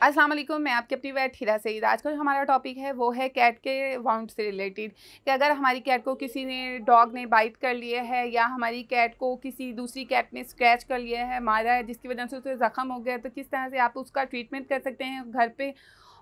अस्सलाम वालेकुम मैं आपके अपनी वैट हीरा सईद। आज का जो हमारा टॉपिक है, वो है कैट के वाउंड से रिलेटेड कि अगर हमारी कैट को किसी ने डॉग ने बाइट कर लिया है, या हमारी कैट को किसी दूसरी कैट ने स्क्रैच कर लिया है, मारा है, जिसकी वजह से उसे ज़ख्म हो गया तो किस तरह से आप उसका ट्रीटमेंट कर सकते हैं घर पर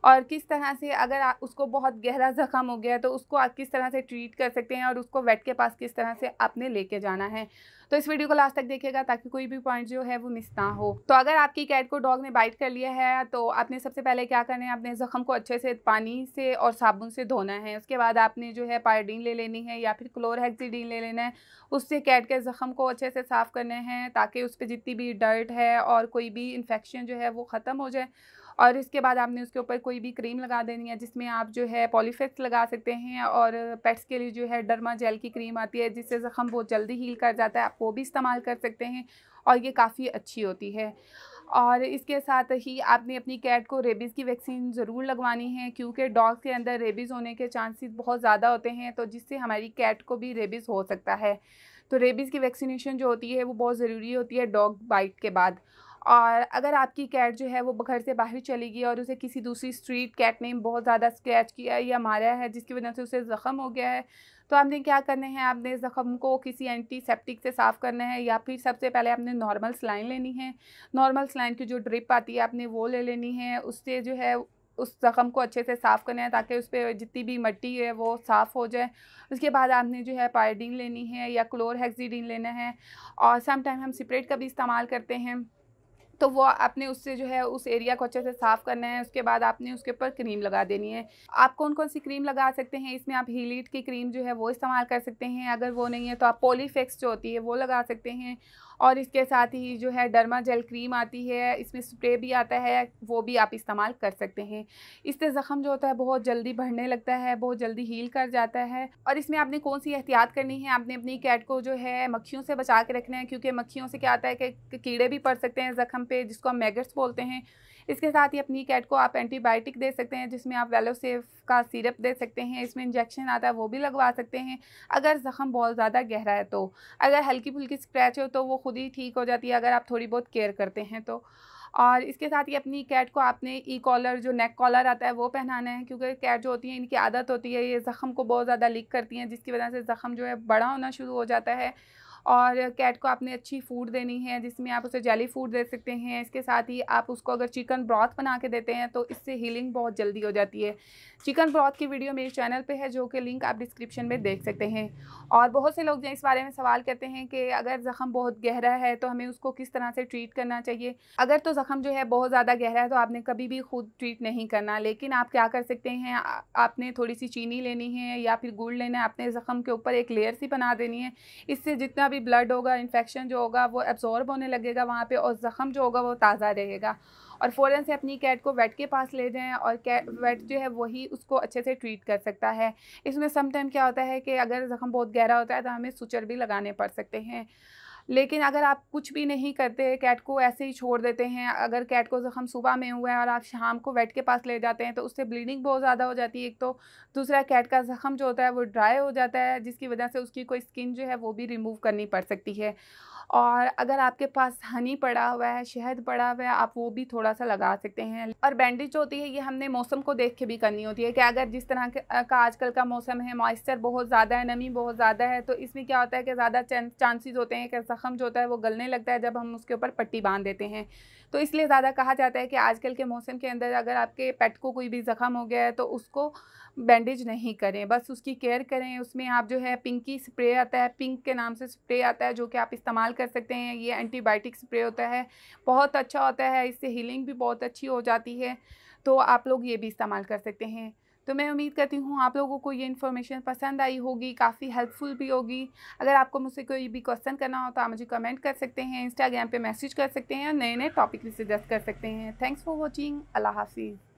और किस तरह से अगर उसको बहुत गहरा ज़ख़म हो गया तो उसको आप किस तरह से ट्रीट कर सकते हैं और उसको वेट के पास किस तरह से आपने लेके जाना है। तो इस वीडियो को लास्ट तक देखिएगा ताकि कोई भी पॉइंट जो है वो मिस ना हो। तो अगर आपकी कैट को डॉग ने बाइट कर लिया है तो आपने सबसे पहले क्या करना है अपने ज़ख़म को अच्छे से पानी से और साबुन से धोना है। उसके बाद आपने जो है पायोडीन ले लेनी है या फिर क्लोरहेक्सीडीन ले लेना है। उससे कैट के ज़ख़म को अच्छे से साफ़ करने हैं ताकि उस पर जितनी भी डर्ट है और कोई भी इन्फेक्शन जो है वो ख़त्म हो जाए। और इसके बाद आपने उसके ऊपर कोई भी क्रीम लगा देनी है, जिसमें आप जो है पॉलीफेक्स लगा सकते हैं और पेट्स के लिए जो है डर्मा जेल की क्रीम आती है, जिससे ज़ख़म बहुत जल्दी हील कर जाता है, आप वो भी इस्तेमाल कर सकते हैं और ये काफ़ी अच्छी होती है। और इसके साथ ही आपने अपनी कैट को रेबीज़ की वैक्सीन ज़रूर लगवानी है, क्योंकि डॉग के अंदर रेबीज़ होने के चांसेस बहुत ज़्यादा होते हैं तो जिससे हमारी कैट को भी रेबीज़ हो सकता है। तो रेबीज़ की वैक्सीनेशन जो होती है, वो बहुत ज़रूरी होती है डॉग बाइट के बाद। और अगर आपकी कैट जो है वो घर से बाहर चली गई और उसे किसी दूसरी स्ट्रीट कैट ने बहुत ज़्यादा स्क्रैच किया या मारा है जिसकी वजह से उसे ज़ख़म हो गया है तो आपने क्या करना है? आपने ज़ख़म को किसी एंटीसेप्टिक से साफ़ करना है या फिर सबसे पहले आपने नॉर्मल स्लाइन लेनी है? नॉर्मल स्लाइन की जो ड्रिप आती है, आपने वो ले लेनी है, उससे जो है उस ज़ख़म को अच्छे से साफ़ करना है ताकि उस पर जितनी भी मिट्टी है वो साफ़ हो जाए। उसके बाद आपने जो है पायडीन लेनी है या क्लोर हेक्सीडीन लेना है और सम टाइम हम सिपरेट का भी इस्तेमाल करते हैं। तो वो आपने उससे जो है, उस एरिया को अच्छे से साफ़ करना है, उसके बाद आपने उसके ऊपर क्रीम लगा देनी है। आप कौन कौन सी क्रीम लगा सकते हैं? इसमें आप हीलीट की क्रीम जो है, वो इस्तेमाल कर सकते हैं। अगर वो नहीं है तो आप पोलीफेक्स जो होती है, वो लगा सकते हैं। और इसके साथ ही जो है डर्मा जेल क्रीम आती है, इसमें स्प्रे भी आता है, वो भी आप इस्तेमाल कर सकते हैं। इससे ज़ख़म जो होता है बहुत जल्दी बढ़ने लगता है, बहुत जल्दी हील कर जाता है। और इसमें आपने कौन सी एहतियात करनी है? आपने अपनी कैट को जो है मक्खियों से बचा के रखना है, क्योंकि मक्खियों से क्या आता है कि कीड़े भी पड़ सकते हैं ज़ख़म पर जिसको हम मैगट्स बोलते हैं। इसके साथ ही अपनी कैट को आप एंटीबायोटिक दे सकते हैं, जिसमें आप वेलोसेफ का सिरप दे सकते हैं, इसमें इंजेक्शन आता है, वो भी लगवा सकते हैं। अगर ज़ख़म बहुत ज़्यादा गहरा है तो अगर हल्की फुल्की स्क्रैच हो तो वो खुद ही ठीक हो जाती है, अगर आप थोड़ी बहुत केयर करते हैं तो। और इसके साथ ही अपनी कैट को आपने ई कॉलर, जो नेक कॉलर आता है, वो पहनाना है, क्योंकि कैट जो होती है, इनकी आदत होती है, ये ज़ख़म को बहुत ज़्यादा लीक करती हैं, जिसकी वजह से ज़ख़म जो है, बड़ा होना शुरू हो जाता है। और कैट को आपने अच्छी फ़ूड देनी है, जिसमें आप उसे जेली फ़ूड दे सकते हैं। इसके साथ ही आप उसको अगर चिकन ब्रॉथ बना के देते हैं तो इससे हीलिंग बहुत जल्दी हो जाती है। चिकन ब्रॉथ की वीडियो मेरे चैनल पे है, जो कि लिंक आप डिस्क्रिप्शन में देख सकते हैं। और बहुत से लोग जो इस बारे में सवाल करते हैं कि अगर ज़ख़म बहुत गहरा है तो हमें उसको किस तरह से ट्रीट करना चाहिए? अगर तो ज़ख़म जो है बहुत ज़्यादा गहरा है तो आपने कभी भी खुद ट्रीट नहीं करना। लेकिन आप क्या कर सकते हैं आपने थोड़ी सी चीनी लेनी है या फिर गुड़ लेना है, आपने ज़ख़म के ऊपर एक लेयर सी बना देनी है। इससे जितना भी ब्लड होगा इन्फेक्शन जो होगा, वो एब्जॉर्ब होने लगेगा वहाँ पे और ज़ख़म जो होगा वो ताज़ा रहेगा। और फ़ौरन से अपनी कैट को वेट के पास ले जाएँ और कैट वेट जो है वही उसको अच्छे से ट्रीट कर सकता है। इसमें समटाइम क्या होता है कि अगर ज़ख़म बहुत गहरा होता है तो हमें सुचर भी लगाने पड़ सकते हैं। लेकिन अगर आप कुछ भी नहीं करते, कैट को ऐसे ही छोड़ देते हैं, अगर कैट को ज़ख़म सुबह में हुआ है और आप शाम को वेट के पास ले जाते हैं तो उससे ब्लीडिंग बहुत ज़्यादा हो जाती है। एक तो दूसरा कैट का ज़ख़म जो होता है, वो ड्राई हो जाता है, जिसकी वजह से उसकी कोई स्किन जो है, वो भी रिमूव करनी पड़ सकती है। और अगर आपके पास हनी पड़ा हुआ है, शहद पड़ा हुआ है, आप वो भी थोड़ा सा लगा सकते हैं। और बैंडेज जो होती है, ये हमने मौसम को देख के भी करनी होती है कि अगर जिस तरह का आजकल का मौसम है मॉइस्चर बहुत ज़्यादा है, नमी बहुत ज़्यादा है तो इसमें क्या होता है कि ज़्यादा चांसेस होते हैं कि ज़ख़म जो होता है वो गलने लगता है जब हम उसके ऊपर पट्टी बाँध देते हैं। तो इसलिए ज़्यादा कहा जाता है कि आजकल के मौसम के अंदर अगर आपके पेट को कोई भी ज़ख़म हो गया है तो उसको बैंडेज नहीं करें, बस उसकी केयर करें, उसमें आप जो है पिंकी स्प्रे आता है पिंक के नाम से स्प्रे आता है, जो कि आप इस्तेमाल कर सकते हैं। ये एंटीबायोटिक स्प्रे होता है, बहुत अच्छा होता है, इससे हीलिंग भी बहुत अच्छी हो जाती है तो आप लोग ये भी इस्तेमाल कर सकते हैं। तो मैं उम्मीद करती हूँ आप लोगों को ये इन्फॉर्मेशन पसंद आई होगी, काफ़ी हेल्पफुल भी होगी। अगर आपको मुझसे कोई भी क्वेश्चन करना हो तो आप मुझे कमेंट कर सकते हैं इंस्टाग्राम पे मैसेज कर सकते हैं और नए नए टॉपिक भी सजेस्ट कर सकते हैं। थैंक्स फॉर वॉचिंग अल्लाह हाफिज़